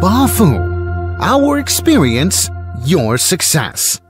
Bafu. Our experience, your success.